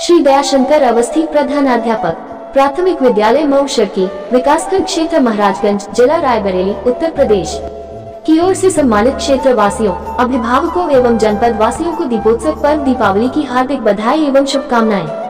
श्री दयाशंकर अवस्थी प्रधानाध्यापक प्राथमिक विद्यालय मऊ शर्की, विकासखंड क्षेत्र महाराजगंज, जिला रायबरेली, उत्तर प्रदेश। की ओर से सम्मानित क्षेत्र वासियों अभिभावकों एवं जनपद वासियों को दीपोत्सव पर्व दीपावली की हार्दिक बधाई एवं शुभकामनाएँ।